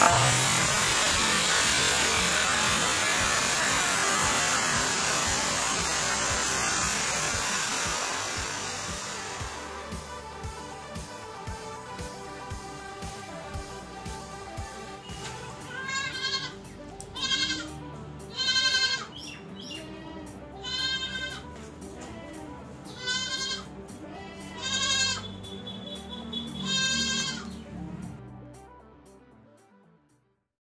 Bye.